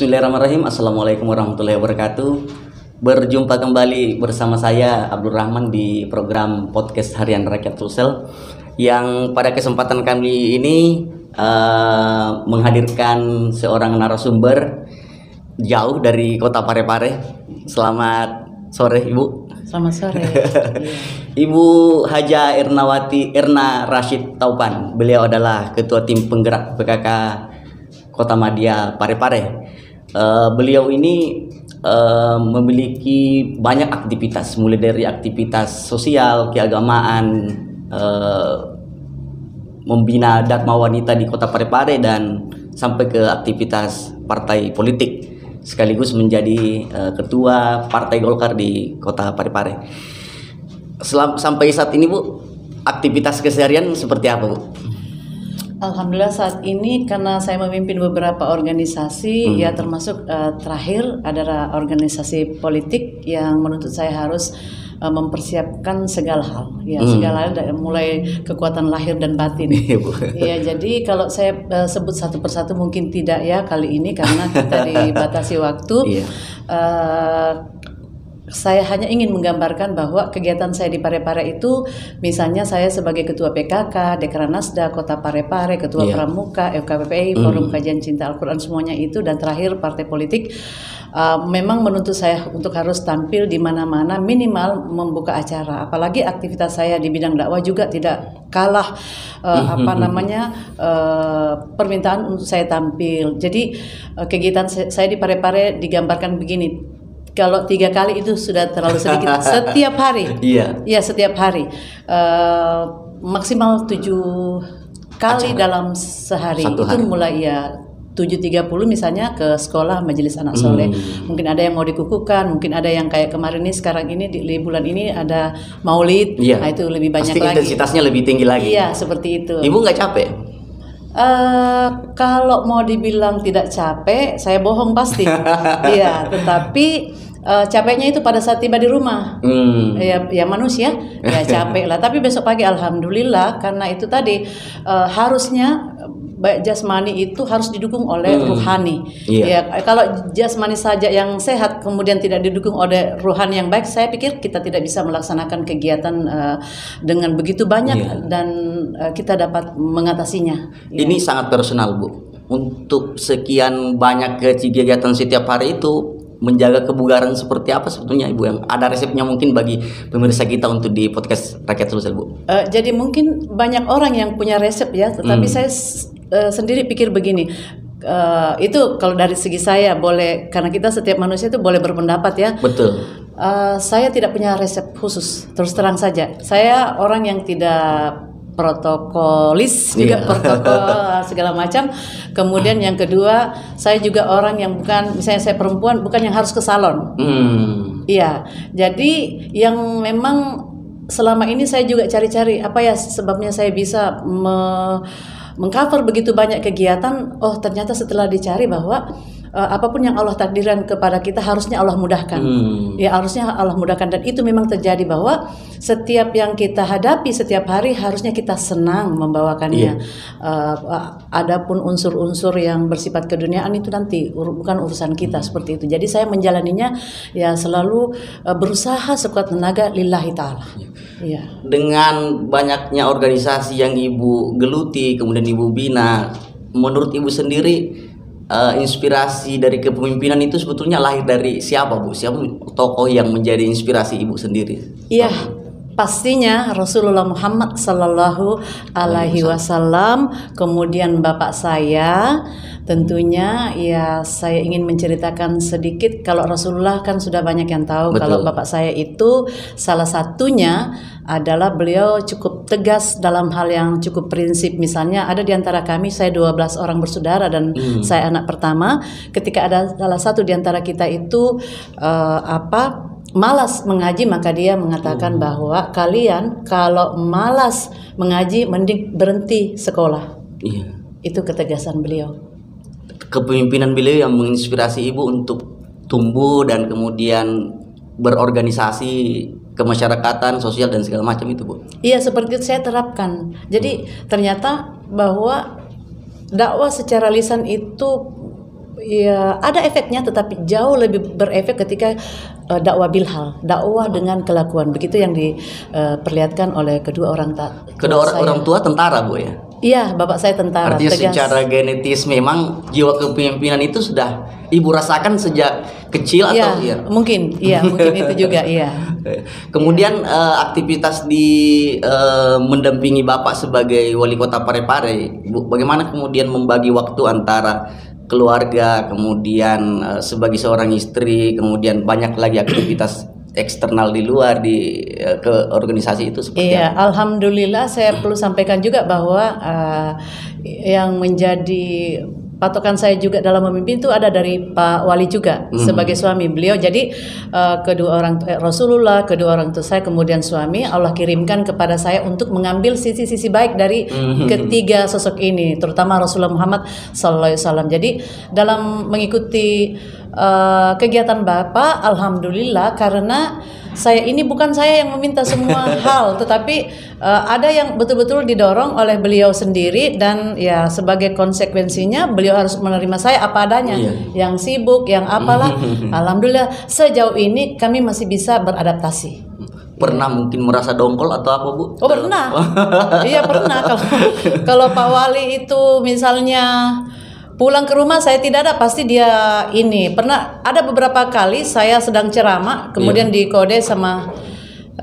Bismillahirrahmanirrahim. Assalamualaikum warahmatullahi wabarakatuh. Berjumpa kembali bersama saya Abdul Rahman di program podcast Harian Rakyat Sulsel yang pada kesempatan kali ini uh, menghadirkan seorang narasumber jauh dari kota Parepare. Selamat sore Ibu. Selamat sore. Ibu Haja Ernawati Erna Rashid Taupan. Beliau adalah ketua tim penggerak PKK Kota Madia Parepare. Uh, beliau ini uh, memiliki banyak aktivitas, mulai dari aktivitas sosial, keagamaan, uh, membina Dharma Wanita di Kota Parepare dan sampai ke aktivitas partai politik sekaligus menjadi uh, ketua Partai Golkar di Kota Parepare. Selam, sampai saat ini Bu, aktivitas keseharian seperti apa Bu? Alhamdulillah saat ini karena saya memimpin beberapa organisasi hmm. ya termasuk uh, terakhir adalah organisasi politik yang menuntut saya harus uh, mempersiapkan segala hal ya hmm. segala hal mulai kekuatan lahir dan batin. ya jadi kalau saya uh, sebut satu persatu mungkin tidak ya kali ini karena kita dibatasi waktu. Yeah. Uh, saya hanya ingin menggambarkan bahwa kegiatan saya di Parepare itu misalnya saya sebagai ketua PKK, Dekranasda, Kota Parepare, ketua yeah. Pramuka, FKPPI, mm. Forum Kajian Cinta Al-Qur'an semuanya itu dan terakhir partai politik uh, memang menuntut saya untuk harus tampil di mana-mana minimal membuka acara. Apalagi aktivitas saya di bidang dakwah juga tidak kalah uh, apa namanya uh, permintaan untuk saya tampil. Jadi uh, kegiatan saya di Parepare digambarkan begini kalau tiga kali itu sudah terlalu sedikit. Setiap hari? Iya. Iya setiap hari. Uh, maksimal tujuh kali Acara. dalam sehari. Satu itu hari. mulai ya tujuh tiga puluh misalnya ke sekolah majelis anak soleh. Hmm. mungkin ada yang mau dikukuhkan mungkin ada yang kayak kemarin ini sekarang ini di, di bulan ini ada maulid. Iya. nah itu lebih banyak Pasti lagi. intensitasnya lebih tinggi lagi. Iya seperti itu. Ibu nggak capek? Uh, kalau mau dibilang tidak capek, saya bohong pasti. Iya, tetapi uh, capeknya itu pada saat tiba di rumah. Hmm. Ya, ya manusia, ya capek lah. Tapi besok pagi, alhamdulillah, karena itu tadi uh, harusnya baik jasmani itu harus didukung oleh hmm. ruhani. Yeah. Ya, kalau jasmani saja yang sehat kemudian tidak didukung oleh ruhani yang baik, saya pikir kita tidak bisa melaksanakan kegiatan uh, dengan begitu banyak yeah. dan uh, kita dapat mengatasinya. Ya. Ini sangat personal, Bu. Untuk sekian banyak kegiatan setiap hari itu menjaga kebugaran seperti apa sebetulnya ibu? Yang ada resepnya mungkin bagi pemirsa kita untuk di podcast rakyat sosial bu. Uh, jadi mungkin banyak orang yang punya resep ya tetapi hmm. saya uh, sendiri pikir begini. Uh, itu kalau dari segi saya boleh karena kita setiap manusia itu boleh berpendapat ya. Betul. Uh, saya tidak punya resep khusus terus terang saja. Saya orang yang tidak protokolis juga yeah. protokol segala macam. Kemudian yang kedua, saya juga orang yang bukan misalnya saya perempuan bukan yang harus ke salon. Hmm. Iya. Jadi yang memang selama ini saya juga cari-cari apa ya sebabnya saya bisa me mengcover begitu banyak kegiatan, oh ternyata setelah dicari bahwa uh, apa pun yang Allah takdirkan kepada kita harusnya Allah mudahkan. Hmm. Ya harusnya Allah mudahkan dan itu memang terjadi bahwa setiap yang kita hadapi setiap hari harusnya kita senang membawakannya. Yeah. Iya. Uh, adapun unsur-unsur yang bersifat keduniaan itu nanti ur bukan urusan kita hmm. seperti itu. Jadi saya menjalaninya ya selalu uh, berusaha sekuat tenaga lillahi taala. Yeah. Yeah. Dengan banyaknya organisasi yang Ibu geluti kemudian Ibu bina, menurut Ibu sendiri uh, inspirasi dari kepemimpinan itu sebetulnya lahir dari siapa Bu? Siapa tokoh yang menjadi inspirasi Ibu sendiri? Iya, pastinya Rasulullah Muhammad Sallallahu Alaihi Wasallam, kemudian bapak saya, tentunya ya saya ingin menceritakan sedikit. Kalau Rasulullah kan sudah banyak yang tahu, Betul. kalau bapak saya itu salah satunya adalah beliau cukup tegas dalam hal yang cukup prinsip. Misalnya ada di antara kami saya 12 orang bersaudara dan hmm. saya anak pertama. Ketika ada salah satu di antara kita itu uh, apa malas mengaji maka dia mengatakan hmm. bahwa kalian kalau malas mengaji mending berhenti sekolah. Iya. Itu ketegasan beliau. Kepemimpinan beliau yang menginspirasi ibu untuk tumbuh dan kemudian berorganisasi kemasyarakatan, sosial dan segala macam itu, Bu. Iya, seperti itu saya terapkan. Jadi hmm. ternyata bahwa dakwah secara lisan itu Ya, ada efeknya tetapi jauh lebih berefek ketika uh, dakwah bilhal, dakwah dengan kelakuan. Begitu yang diperlihatkan oleh kedua orang tak Kedua orang, orang tua tentara, Bu ya. Iya, bapak saya tentara. Artinya tegas. secara genetis memang jiwa kepemimpinan itu sudah ibu rasakan sejak kecil ya, atau iya? Mungkin, iya, mungkin itu juga, iya. Kemudian ya. uh, aktivitas di uh, mendampingi bapak sebagai wali kota Parepare, Bu, bagaimana kemudian membagi waktu antara keluarga, kemudian uh, sebagai seorang istri, kemudian banyak lagi aktivitas eksternal di luar di eh, ke organisasi itu seperti Iya, apa? alhamdulillah saya perlu sampaikan juga bahwa uh, yang menjadi patokan saya juga dalam memimpin itu ada dari Pak Wali juga hmm. sebagai suami beliau. Jadi uh, kedua orang eh, Rasulullah, kedua orang tua saya kemudian suami Allah kirimkan kepada saya untuk mengambil sisi-sisi baik dari hmm. ketiga sosok ini, terutama Rasulullah Muhammad Sallallahu Alaihi Wasallam. Jadi dalam mengikuti uh, kegiatan Bapak, alhamdulillah karena saya ini bukan saya yang meminta semua hal, tetapi uh, ada yang betul-betul didorong oleh beliau sendiri dan ya sebagai konsekuensinya beliau harus menerima saya apa adanya, iya. yang sibuk, yang apalah. Alhamdulillah sejauh ini kami masih bisa beradaptasi pernah mungkin merasa dongkol atau apa bu? Oh pernah, iya pernah kalau kalau Pak Wali itu misalnya pulang ke rumah saya tidak ada. Pasti dia ini. Pernah ada beberapa kali saya sedang ceramah kemudian yeah. dikode sama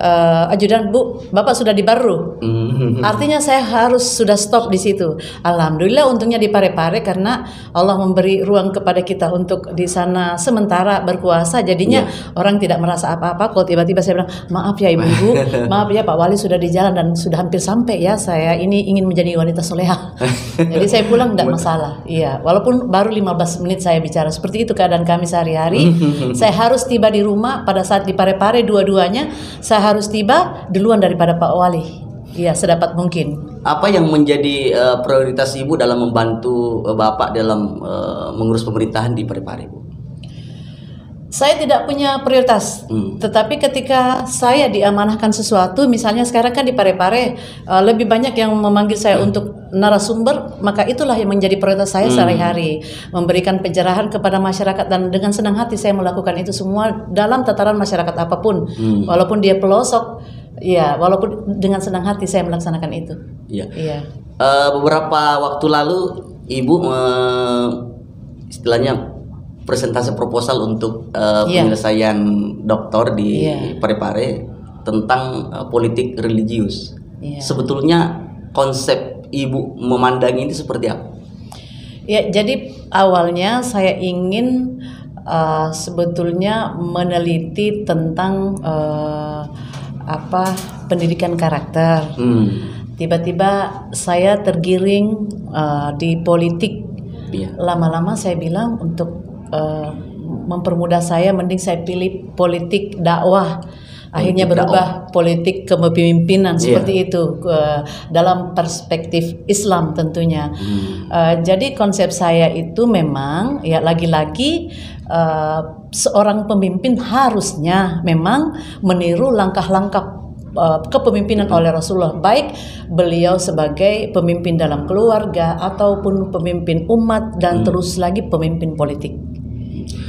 uh, ajudan bu bapak sudah di baru mm-hmm. artinya saya harus sudah stop di situ. Alhamdulillah untungnya di Pare-Pare karena Allah memberi ruang kepada kita untuk di sana sementara berkuasa. Jadinya yeah. orang tidak merasa apa-apa. Kalau tiba-tiba saya bilang maaf ya ibu ibu maaf ya Pak Wali sudah di jalan dan sudah hampir sampai ya. Saya ini ingin menjadi wanita soleha. Jadi saya pulang tidak masalah. Iya walaupun baru 15 menit saya bicara. Seperti itu keadaan kami sehari-hari. Saya harus tiba di rumah. Pada saat di Pare-Pare dua-duanya saya harus tiba duluan daripada Pak Wali. Iya, sedapat mungkin. Apa yang menjadi uh, prioritas Ibu dalam membantu uh, Bapak dalam uh, mengurus pemerintahan di Parepare, Bu? Saya tidak punya prioritas, hmm. tetapi ketika saya diamanahkan sesuatu, misalnya sekarang kan di Parepare uh, lebih banyak yang memanggil saya hmm. untuk narasumber, maka itulah yang menjadi prioritas saya hmm. sehari-hari, memberikan pencerahan kepada masyarakat dan dengan senang hati saya melakukan itu semua dalam tataran masyarakat apa pun, hmm. walaupun dia pelosok, ya walaupun dengan senang hati saya melaksanakan itu. Iya. Iya. Uh, beberapa waktu lalu ibu uh, istilahnya presentasi proposal untuk uh, yeah. penyelesaian doktor di yeah. Parepare tentang uh, politik religius. Yeah. Sebetulnya konsep ibu memandang ini seperti apa? Ya, jadi awalnya saya ingin uh, sebetulnya meneliti tentang uh, apa pendidikan karakter. Hmm. Tiba-tiba saya tergiring uh, di politik. Iya. Lama-lama saya bilang untuk uh, mempermudah saya mending saya pilih politik dakwah akhirnya berubah dakwah. politik kepemimpinan yeah. seperti itu uh, dalam perspektif Islam tentunya hmm. uh, jadi konsep saya itu memang ya lagi-lagi uh, seorang pemimpin harusnya memang meniru langkah-langkah kepemimpinan oleh Rasulullah baik beliau sebagai pemimpin dalam keluarga ataupun pemimpin umat dan hmm. terus lagi pemimpin politik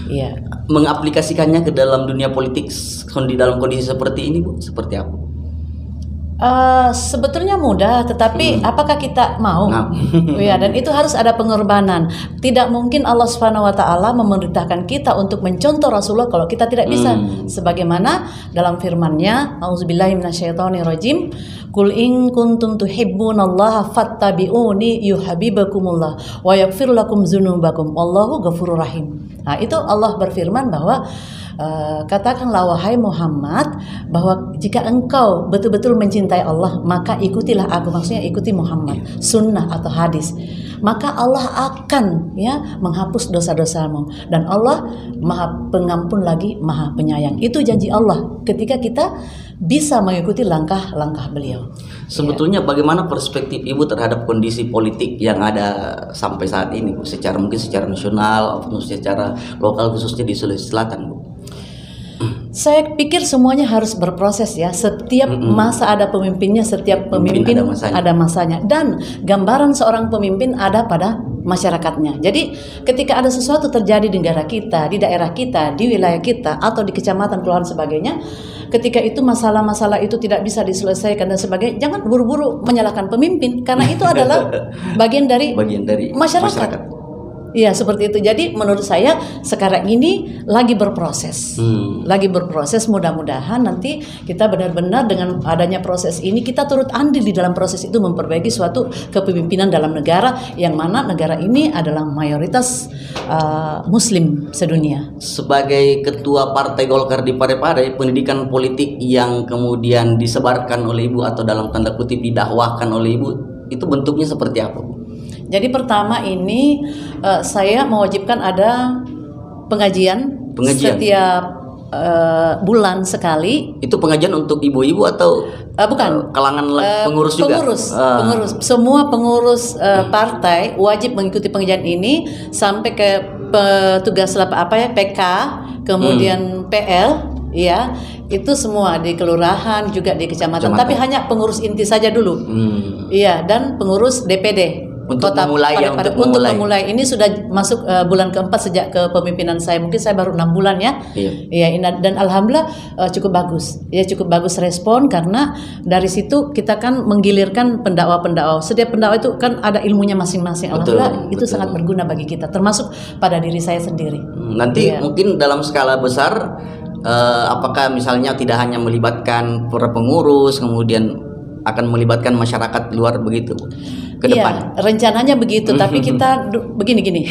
Iya. Mengaplikasikannya ke dalam dunia politik di dalam kondisi seperti ini, Bu, seperti apa? Uh, sebetulnya mudah, tetapi hmm. apakah kita mau? Nah. ya, dan itu harus ada pengorbanan. Tidak mungkin Allah Subhanahu Wa Taala memerintahkan kita untuk mencontoh Rasulullah kalau kita tidak bisa. Hmm. Sebagaimana dalam firman-Nya, Auzubillahiminasyaitonirrajim, Kul in kuntum tuhibbunallaha fattabi'uni yuhabibakumullah wa yaghfir lakum dzunubakum. Wallahu ghafurur rahim. Nah, itu Allah berfirman bahwa Uh, katakanlah wahai Muhammad bahwa jika engkau betul-betul mencintai Allah maka ikutilah aku. Maksudnya ikuti Muhammad. Sunnah atau hadis. Maka Allah akan ya menghapus dosa-dosamu. Dan Allah maha pengampun lagi maha penyayang. Itu janji Allah ketika kita bisa mengikuti langkah-langkah beliau. Sebetulnya ya. bagaimana perspektif ibu terhadap kondisi politik yang ada sampai saat ini bu? Secara mungkin secara nasional atau secara lokal khususnya di Sulawesi Selatan bu saya pikir semuanya harus berproses ya. Setiap mm -hmm. masa ada pemimpinnya, setiap pemimpin, ada, masanya. ada masanya. Dan gambaran seorang pemimpin ada pada masyarakatnya. Jadi ketika ada sesuatu terjadi di negara kita, di daerah kita, di wilayah kita atau di kecamatan kelurahan sebagainya, ketika itu masalah-masalah itu tidak bisa diselesaikan dan sebagainya, jangan buru-buru menyalahkan pemimpin karena itu adalah bagian dari bagian dari masyarakat. masyarakat. Iya seperti itu. Jadi menurut saya sekarang ini lagi berproses, Hmm. lagi berproses. Mudah-mudahan nanti kita benar-benar dengan adanya proses ini kita turut andil di dalam proses itu memperbaiki suatu kepemimpinan dalam negara yang mana negara ini adalah mayoritas uh, Muslim sedunia. Sebagai ketua Partai Golkar di Parepare, pendidikan politik yang kemudian disebarkan oleh Ibu atau dalam tanda kutip didakwahkan oleh Ibu itu bentuknya seperti apa, Bu? Jadi pertama ini uh, saya mewajibkan ada pengajian, Pengajian. setiap uh, bulan sekali. Itu pengajian untuk ibu-ibu atau Uh, bukan kalangan la- Eh, pengurus juga? Pengurus, Ah. pengurus. Semua pengurus eh, partai wajib mengikuti pengajian ini sampai ke petugas apa ya PK, kemudian Hmm. PL, ya itu semua di kelurahan juga di kecamatan. Kecamatan. Tapi hanya pengurus inti saja dulu. Hmm. Iya dan pengurus DPD. Untuk memulai ya, Parepare. untuk memulai. memulai. Ini sudah masuk eh, bulan keempat sejak kepemimpinan saya. Mungkin saya baru enam bulan ya. Iya. Ini- dan alhamdulillah eh, cukup bagus. Ya cukup bagus respon karena dari situ kita kan menggilirkan pendakwa-pendakwa. Setiap pendakwa itu kan ada ilmunya masing-masing. Betul, Alhamdulillah itu betul. sangat berguna bagi kita, termasuk pada diri saya sendiri. Hmm, Nanti Iya. mungkin dalam skala besar, eh, apakah misalnya tidak hanya melibatkan para pengurus, kemudian akan melibatkan masyarakat luar begitu ke depan? Iya, rencananya begitu. tapi kita du- begini-gini,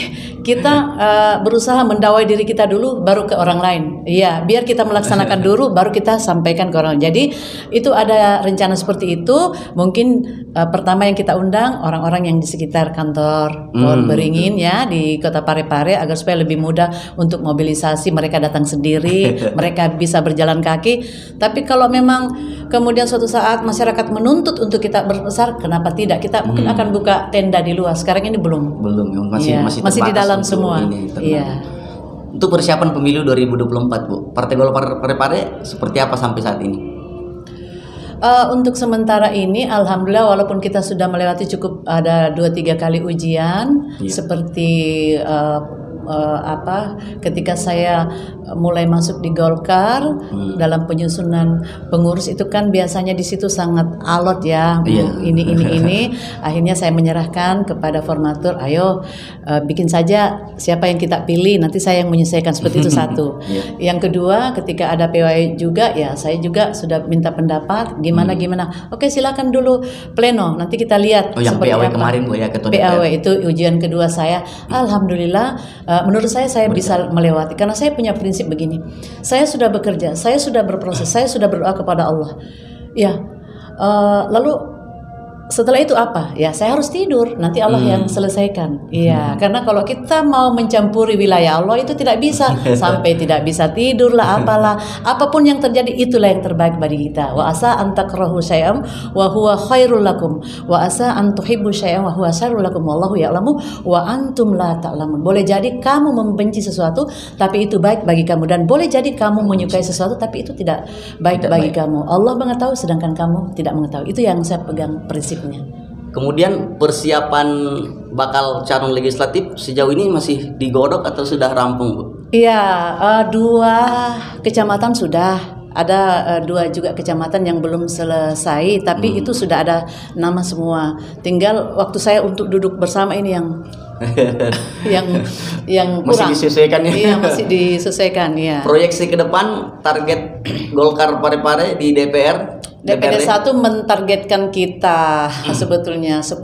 kita eh, berusaha mendawai diri kita dulu, baru ke orang lain. Iya, biar kita melaksanakan dulu, baru kita sampaikan ke orang. Jadi itu ada rencana seperti itu. Mungkin eh, pertama yang kita undang orang-orang yang di sekitar kantor Pol Beringin ya di Kota Parepare agar supaya lebih mudah untuk mobilisasi. Mereka datang sendiri, mereka bisa berjalan kaki. Tapi kalau memang kemudian suatu saat masyarakat menuntut untuk kita berbesar, kenapa tidak? Kita mungkin akan buka tenda di luar. Sekarang ini belum. Belum, ya, masih Iya, masih, masih di dalam semua. ini. Iya. Untuk persiapan pemilu 2024, Bu. Partai Golkar Parepare seperti apa sampai saat ini? Eh, untuk sementara ini, alhamdulillah, walaupun kita sudah melewati cukup ada dua tiga kali ujian, Iya. seperti eh, eh, apa, ketika saya mulai masuk di Golkar Hmm. dalam penyusunan pengurus itu kan biasanya di situ sangat alot ya, Iya. ini ini ini. Akhirnya saya menyerahkan kepada formatur, ayo eh, bikin saja siapa yang kita pilih, nanti saya yang menyesuaikan seperti itu satu. Iya. Yang kedua, ketika ada PWI juga, ya saya juga sudah minta pendapat gimana gimana. Oke, silakan dulu pleno, nanti kita lihat. Hmm. Oh, yang PAW apa. kemarin, Bu, ya, Ketua PAW itu ujian kedua saya. Alhamdulillah, eh, menurut saya saya bisa melewati karena saya punya prinsip begini. Saya sudah bekerja, saya sudah berproses, saya sudah berdoa kepada Allah. Ya, eh, lalu setelah itu apa? Ya saya harus tidur. Nanti Allah Hmm. yang selesaikan. Iya, karena kalau kita mau mencampuri wilayah Allah itu tidak bisa. Sampai tidak bisa tidur lah, apalah. Apa pun yang terjadi itulah yang terbaik bagi kita. Wa asa antakrahu syai'am wa huwa khairul lakum. Wa asa antuhibbu syai'am wa huwa syarrul lakum. Wallahu ya'lamu wa antum la ta'lamun. Boleh jadi kamu membenci sesuatu tapi itu baik bagi kamu dan boleh jadi kamu menyukai sesuatu tapi itu tidak baik Tidak bagi baik. kamu. Allah mengetahui sedangkan kamu tidak mengetahui. Itu yang saya pegang Kemudian persiapan bakal calon legislatif sejauh ini masih digodok atau sudah rampung, Bu? Iya, eh, dua kecamatan sudah ada eh, dua juga kecamatan yang belum selesai, tapi Hmm. itu sudah ada nama semua. Tinggal waktu saya untuk duduk bersama ini yang yang yang Masih kurang. disesuaikan ya? Iya, masih disesuaikan ya. Proyeksi ke depan target Golkar Parepare di DPR DPD 1 mentargetkan kita sebetulnya 10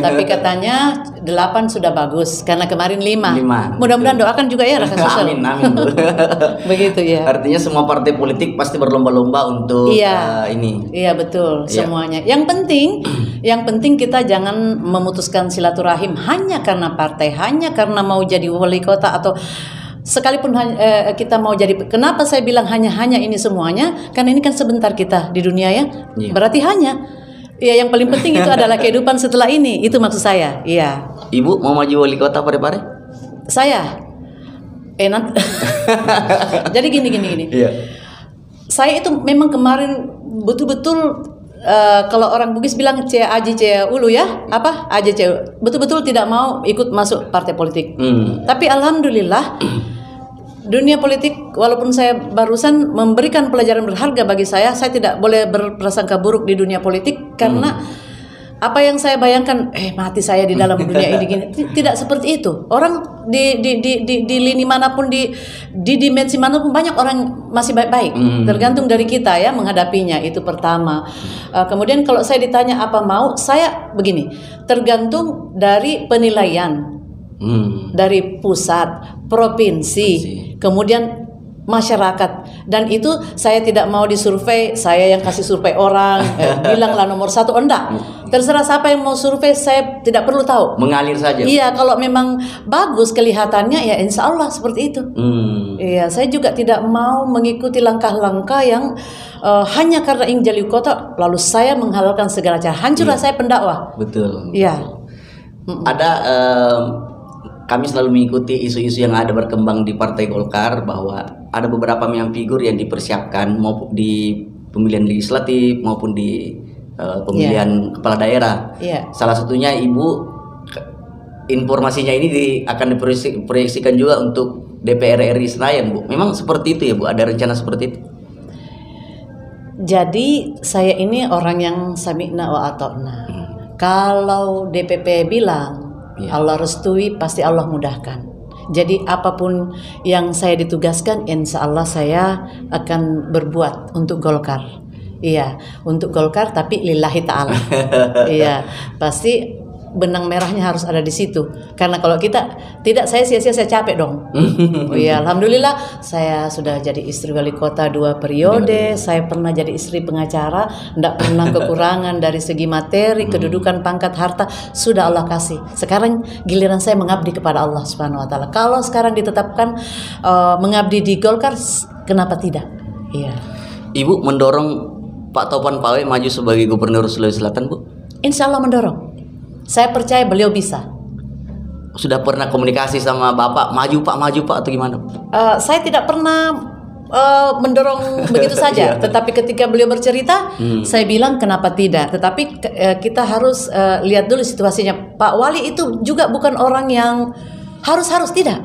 tapi katanya 8 sudah bagus karena kemarin 5 Lima. mudah-mudahan doakan juga ya Raka Sosial Amin, amin. Begitu ya Artinya semua partai politik pasti berlomba-lomba untuk Iya. eh, ini. Iya betul Iya. semuanya. Yang penting, yang penting kita jangan memutuskan silaturahim hanya karena partai, hanya karena mau jadi wali kota atau sekalipun eh, kita mau jadi. Kenapa saya bilang hanya hanya ini semuanya? Karena ini kan sebentar kita di dunia ya. Iya. Berarti hanya. Ya yang paling penting itu adalah kehidupan setelah ini. Itu maksud saya. Iya. Ibu mau maju wali kota Parepare? Saya. Eh nanti. jadi gini gini gini. Iya. saya itu memang kemarin betul-betul eh, kalau orang Bugis bilang C Aji C Ulu ya, apa Aji C betul-betul tidak mau ikut masuk partai politik. Hmm. Tapi alhamdulillah dunia politik walaupun saya barusan memberikan pelajaran berharga bagi saya, saya tidak boleh berprasangka buruk di dunia politik karena apa yang saya bayangkan eh mati saya di dalam dunia ini gini tidak seperti itu. Orang di di di di, di lini mana pun di di dimensi mana pun banyak orang masih baik-baik. Tergantung dari kita ya menghadapinya itu pertama. Uh, kemudian kalau saya ditanya apa mau, saya begini, tergantung dari penilaian Hmm. dari pusat, provinsi, kemudian masyarakat dan itu saya tidak mau disurvei saya yang kasih survei orang eh, bilanglah nomor satu enggak terserah siapa yang mau survei saya tidak perlu tahu Mengalir saja. iya kalau memang bagus kelihatannya ya insya Allah seperti itu Hmm. Iya, saya juga tidak mau mengikuti langkah-langkah yang eh, hanya karena ingin jadi kota, lalu saya menghalalkan segala cara. Hancurlah saya pendakwah. Betul. Iya. Ada em, kami selalu mengikuti isu-isu yang ada berkembang di Partai Golkar bahwa ada beberapa memang figur yang dipersiapkan maupun di pemilihan legislatif maupun di eh, pemilihan kepala daerah. Iya. Salah satunya Ibu informasinya ini di, akan diproyeksikan juga untuk DPR RI Senayan, Bu. Memang seperti itu ya, Bu. Ada rencana seperti itu. Jadi saya ini orang yang sami'na wa ata'na. Kalau DPP bilang Iya. Allah restui pasti Allah mudahkan. Jadi apa pun yang saya ditugaskan insya Allah saya akan berbuat untuk Golkar. Iya, untuk Golkar tapi lillahi ta'ala. iya, pasti benang merahnya harus ada di situ. Karena kalau kita tidak saya sia-sia saya capek dong. Oh iya, alhamdulillah saya sudah jadi istri wali kota dua periode. Saya pernah jadi istri pengacara, tidak pernah kekurangan dari segi materi, kedudukan, pangkat, harta sudah Allah kasih. Sekarang giliran saya mengabdi kepada Allah Subhanahu wa taala. Kalau sekarang ditetapkan eh, mengabdi di Golkar, kenapa tidak? Iya. Ibu mendorong Pak Topan Pawe maju sebagai Gubernur Sulawesi Selatan, Bu. Insya Allah mendorong. Saya percaya beliau bisa. Sudah pernah komunikasi sama Bapak, maju Pak, maju Pak atau gimana? Eh, saya tidak pernah eh, mendorong begitu saja, tetapi ketika beliau bercerita, saya bilang kenapa tidak. Tetapi eh, kita harus eh, lihat dulu situasinya. Pak Wali itu juga bukan orang yang harus-harus tidak.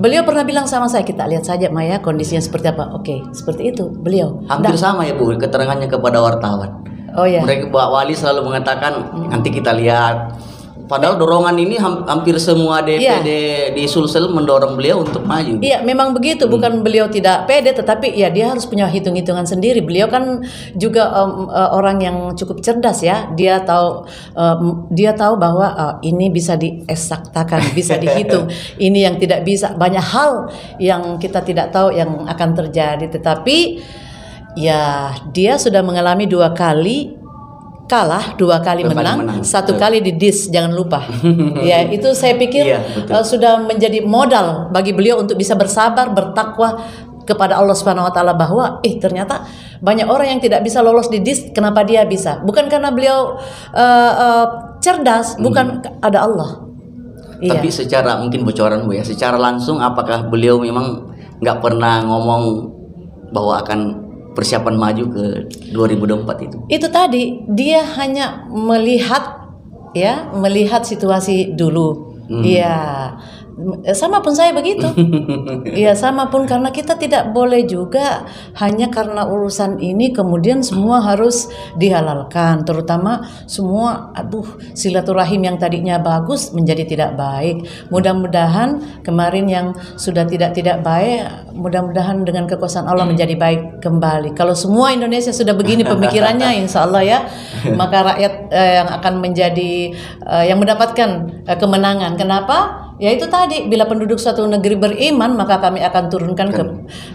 Beliau pernah bilang sama saya, kita lihat saja Maya kondisinya seperti apa. Oke, seperti itu beliau. Hampir sama ya Bu, keterangannya kepada wartawan. Oh ya. Mereka Pak Wali selalu mengatakan nanti kita lihat. Padahal dorongan ini ham- hampir semua DPD di Sulsel mendorong beliau untuk maju. Iya, memang begitu. Bukan beliau tidak pede, tetapi ya dia harus punya hitung-hitungan sendiri. Beliau kan juga em, eh, orang yang cukup cerdas ya. Dia tahu em, dia tahu bahwa eh, ini bisa diesaktakan, bisa dihitung. ini yang tidak bisa. Banyak hal yang kita tidak tahu yang akan terjadi. Tetapi ya dia sudah mengalami dua kali kalah dua kali Dua kali menang, menang. satu Betul. kali di dis jangan lupa ya itu saya pikir Iya, betul. uh, sudah menjadi modal bagi beliau untuk bisa bersabar bertakwa kepada Allah Subhanahu wa taala bahwa eh ternyata banyak orang yang tidak bisa lolos di dis kenapa dia bisa bukan karena beliau uh, uh, cerdas bukan ada Allah iya Tapi secara mungkin bocoran Bu ya, secara langsung apakah beliau memang nggak pernah ngomong bahwa akan persiapan maju ke 2024 itu? itu tadi dia hanya melihat ya melihat situasi dulu. Iya. M- sama pun saya begitu. Iya sama pun karena kita tidak boleh juga hanya karena urusan ini kemudian semua harus dihalalkan. Terutama semua aduh silaturahim yang tadinya bagus menjadi tidak baik. Mudah-mudahan kemarin yang sudah tidak tidak baik mudah-mudahan dengan kekuasaan Allah menjadi baik kembali. Kalau semua Indonesia sudah begini pemikirannya insya Allah ya maka rakyat eh, yang akan menjadi eh, yang mendapatkan eh, kemenangan. Kenapa ya itu tadi bila penduduk suatu negeri beriman maka kami akan turunkan ke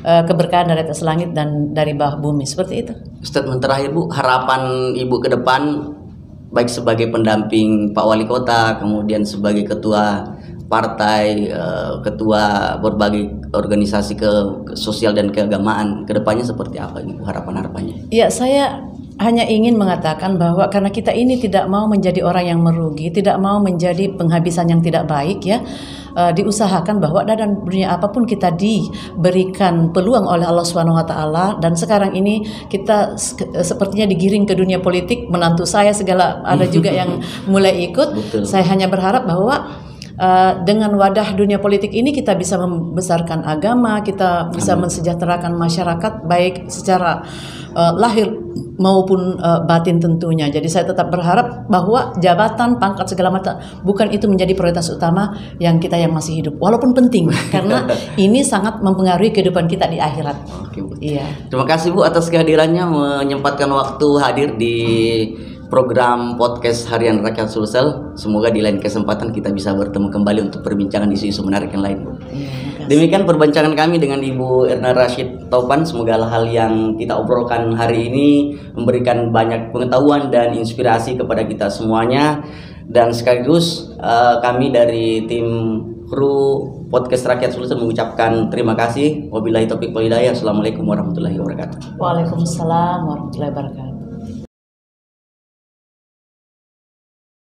eh, keberkahan dari atas langit dan dari bawah bumi. Seperti itu. Statement terakhir Bu, harapan Ibu ke depan baik sebagai pendamping Pak Wali Kota, kemudian sebagai ketua partai, eh, ketua berbagai organisasi ke, ke sosial dan keagamaan, ke depannya seperti apa Ibu harapan-harapannya? Ya, saya hanya ingin mengatakan bahwa karena kita ini tidak mau menjadi orang yang merugi, tidak mau menjadi penghabisan yang tidak baik ya. uh, diusahakan bahwa dalam dunia apa pun kita diberikan peluang oleh Allah Subhanahu wa taala dan sekarang ini kita sepertinya digiring ke dunia politik menantu saya segala ada juga yang mulai ikut. Betul. Saya hanya berharap bahwa Uh, dengan wadah dunia politik ini kita bisa membesarkan agama, kita bisa Amin. mensejahterakan masyarakat baik secara uh, lahir maupun uh, batin tentunya. Jadi saya tetap berharap bahwa jabatan, pangkat segala macam bukan itu menjadi prioritas utama yang kita yang masih hidup. Walaupun penting karena ini sangat mempengaruhi kehidupan kita di akhirat. Oke, Bu. Iya. Terima kasih Bu atas kehadirannya menyempatkan waktu hadir di program podcast Harian Rakyat Sulsel. Semoga di lain kesempatan kita bisa bertemu kembali untuk perbincangan isu-isu menarik yang lain. Ya, Demikian perbincangan kami dengan Ibu Erna Rashid Taupan. Semoga hal-hal yang kita obrolkan hari ini memberikan banyak pengetahuan dan inspirasi kepada kita semuanya. Dan sekaligus uh, kami dari tim kru podcast Rakyat Sulsel mengucapkan terima kasih. Wabillahi taufiq walhidayah. Assalamualaikum warahmatullahi wabarakatuh. Waalaikumsalam warahmatullahi wabarakatuh.